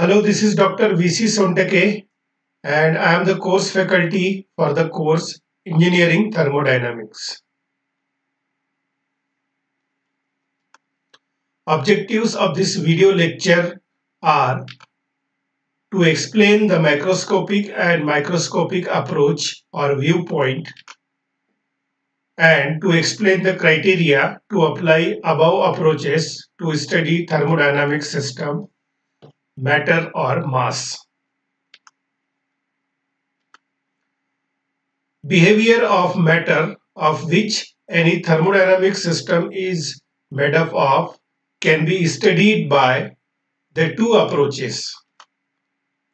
Hello, this is Dr. VC Sontake and I am the course faculty for the course Engineering Thermodynamics. Objectives of this video lecture are to explain the macroscopic and microscopic approach or viewpoint and to explain the criteria to apply above approaches to study thermodynamic system matter or mass. Behavior of matter of which any thermodynamic system is made up of can be studied by the two approaches.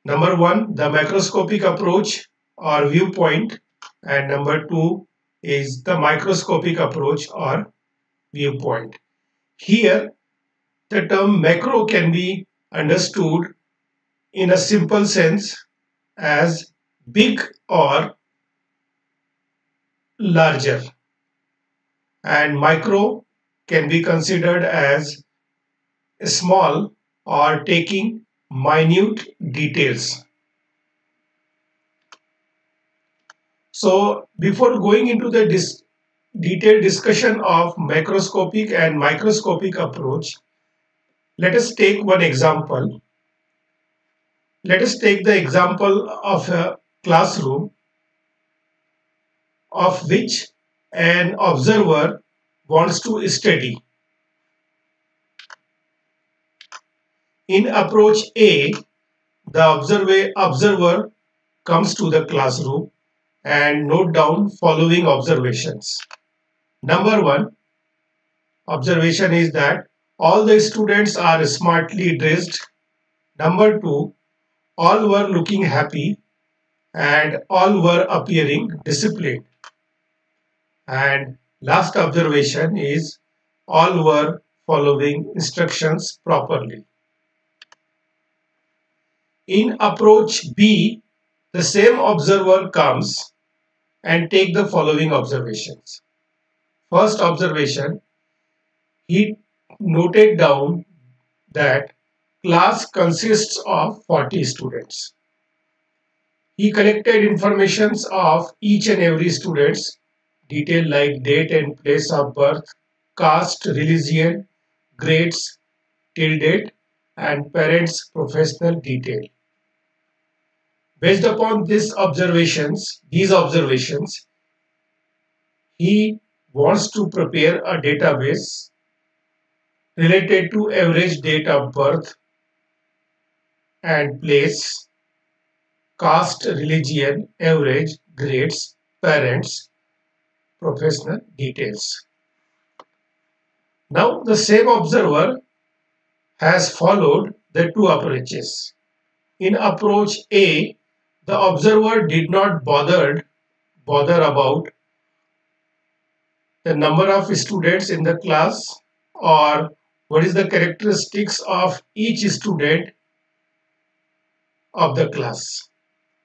Number one, the macroscopic approach or viewpoint and number two is the microscopic approach or viewpoint. Here, the term macro can be understood in a simple sense as big or larger and micro can be considered as small or taking minute details. So before going into the dis detailed discussion of macroscopic and microscopic approach, let us take one example. Let us take the example of a classroom of which an observer wants to study. In approach A, the observer, comes to the classroom and note down following observations. Number one, observation is that all the students are smartly dressed. Number two, all were looking happy and all were appearing disciplined. And last observation is all were following instructions properly. In approach B, the same observer comes and take the following observations. First observation, he noted down that class consists of 40 students. He collected informations of each and every students, detail like date and place of birth, caste, religion, grades, till date, and parents' professional detail. Based upon these observations, these observations, he wants to prepare a database related to average date of birth and place, caste, religion, average, grades, parents, professional details. Now the same observer has followed the two approaches. In approach A, the observer did not bothered, bother about the number of students in the class or what is the characteristics of each student of the class.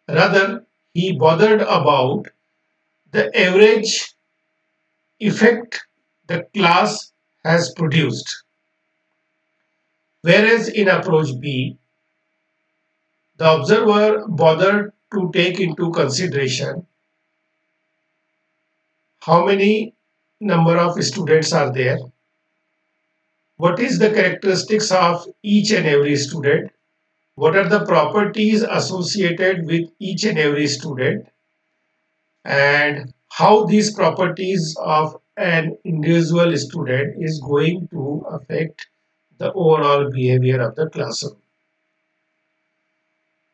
Rather, he bothered about the average effect the class has produced. Whereas in approach B, the observer bothered to take into consideration how many number of students are there what is the characteristics of each and every student? What are the properties associated with each and every student? And how these properties of an individual student is going to affect the overall behavior of the classroom.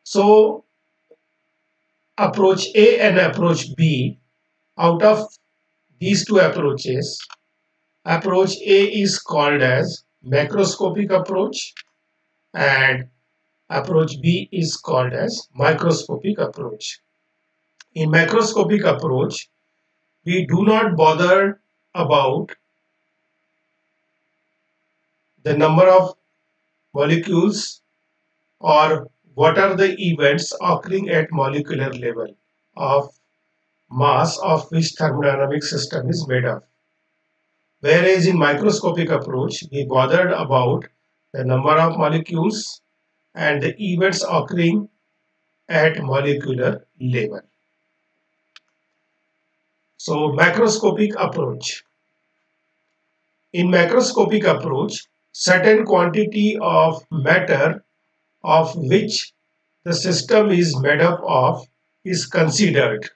So approach A and approach B. Out of these two approaches Approach A is called as macroscopic approach and approach B is called as microscopic approach. In macroscopic approach, we do not bother about the number of molecules or what are the events occurring at molecular level of mass of which thermodynamic system is made of. Whereas in microscopic approach, we bothered about the number of molecules and the events occurring at molecular level. So macroscopic approach. In macroscopic approach, certain quantity of matter of which the system is made up of is considered.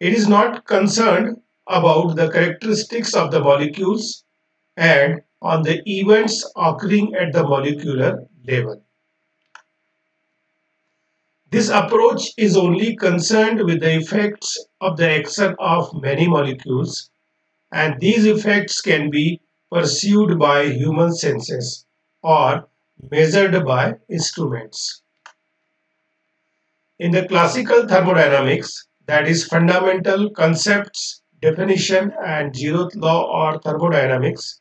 It is not concerned about the characteristics of the molecules and on the events occurring at the molecular level. This approach is only concerned with the effects of the action of many molecules and these effects can be perceived by human senses or measured by instruments. In the classical thermodynamics, that is fundamental concepts, definition and zeroth law or thermodynamics,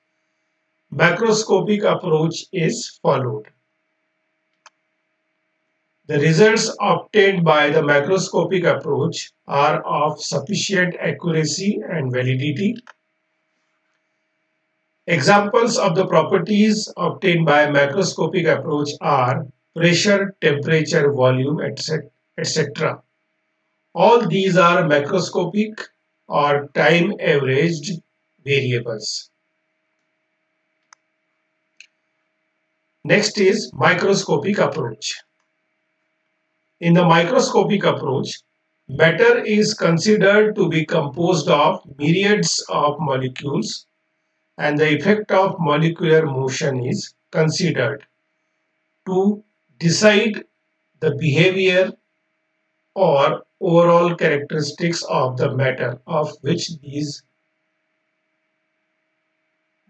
macroscopic approach is followed. The results obtained by the macroscopic approach are of sufficient accuracy and validity. Examples of the properties obtained by macroscopic approach are pressure, temperature, volume, etc. etc. All these are macroscopic or time averaged variables. Next is microscopic approach. In the microscopic approach, matter is considered to be composed of myriads of molecules and the effect of molecular motion is considered to decide the behavior or overall characteristics of the matter of which these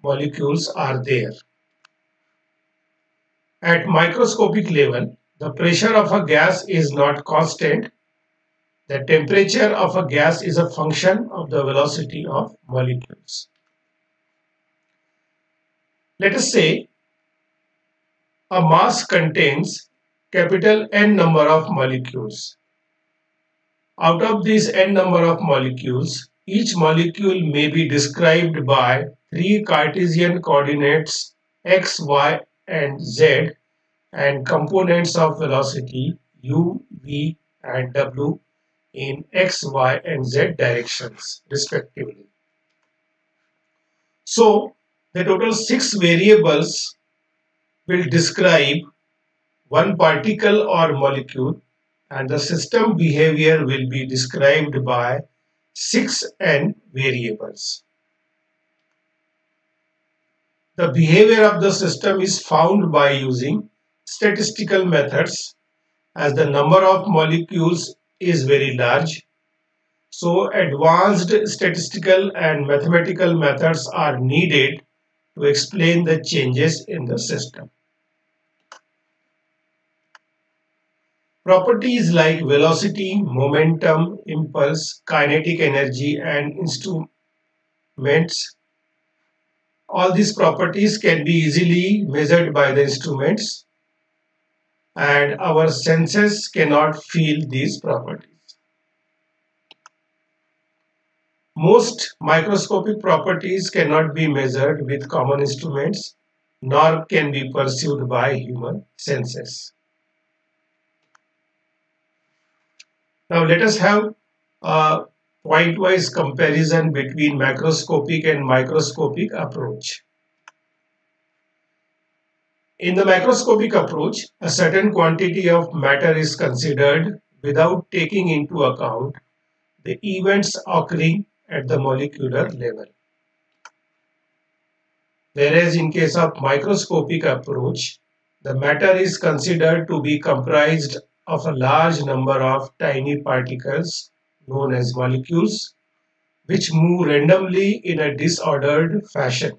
molecules are there. At microscopic level, the pressure of a gas is not constant. The temperature of a gas is a function of the velocity of molecules. Let us say a mass contains capital N number of molecules. Out of this N number of molecules, each molecule may be described by three Cartesian coordinates x, y and z and components of velocity u, v and w in x, y and z directions respectively. So the total six variables will describe one particle or molecule and the system behavior will be described by six n variables. The behavior of the system is found by using statistical methods as the number of molecules is very large. So advanced statistical and mathematical methods are needed to explain the changes in the system. Properties like velocity, momentum, impulse, kinetic energy and instruments all these properties can be easily measured by the instruments and our senses cannot feel these properties. Most microscopic properties cannot be measured with common instruments nor can be perceived by human senses. Now let us have a point-wise comparison between macroscopic and microscopic approach. In the macroscopic approach, a certain quantity of matter is considered without taking into account the events occurring at the molecular level. Whereas in case of microscopic approach, the matter is considered to be comprised of a large number of tiny particles known as molecules which move randomly in a disordered fashion.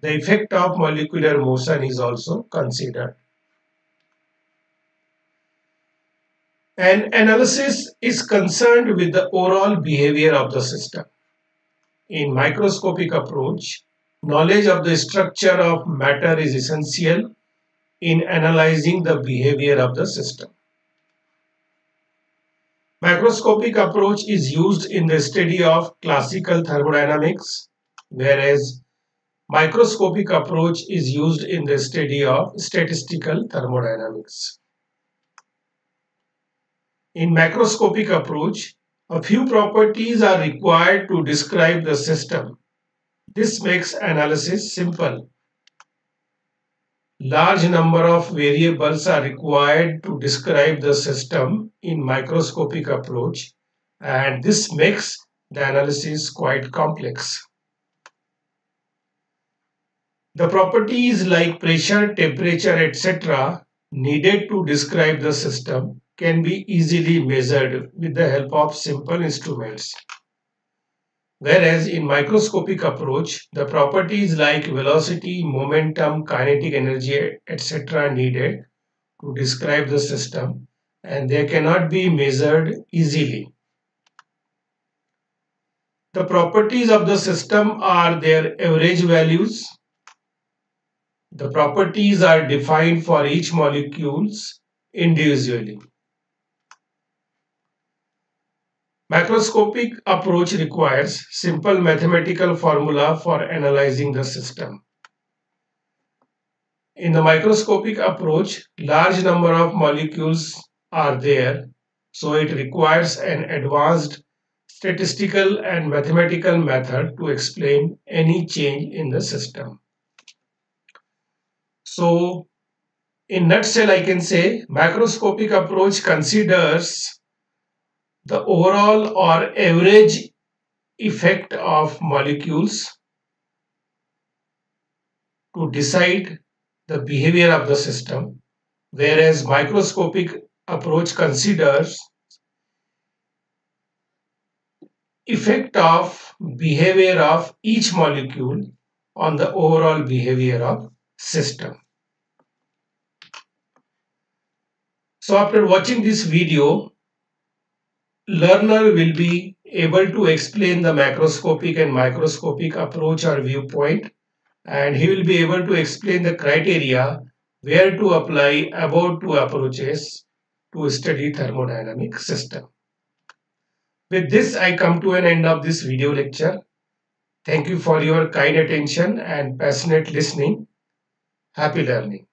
The effect of molecular motion is also considered. An analysis is concerned with the overall behavior of the system. In microscopic approach, knowledge of the structure of matter is essential in analyzing the behavior of the system. Macroscopic approach is used in the study of classical thermodynamics, whereas microscopic approach is used in the study of statistical thermodynamics. In macroscopic approach, a few properties are required to describe the system. This makes analysis simple. Large number of variables are required to describe the system in microscopic approach and this makes the analysis quite complex. The properties like pressure, temperature, etc. needed to describe the system can be easily measured with the help of simple instruments. Whereas in microscopic approach, the properties like velocity, momentum, kinetic energy, etc. needed to describe the system and they cannot be measured easily. The properties of the system are their average values. The properties are defined for each molecules individually. Macroscopic approach requires simple mathematical formula for analyzing the system. In the microscopic approach, large number of molecules are there, so it requires an advanced statistical and mathematical method to explain any change in the system. So, in nutshell, I can say macroscopic approach considers the overall or average effect of molecules to decide the behavior of the system whereas microscopic approach considers effect of behavior of each molecule on the overall behavior of system. So after watching this video, learner will be able to explain the macroscopic and microscopic approach or viewpoint and he will be able to explain the criteria where to apply about two approaches to study thermodynamic system. With this I come to an end of this video lecture. Thank you for your kind attention and passionate listening. Happy learning.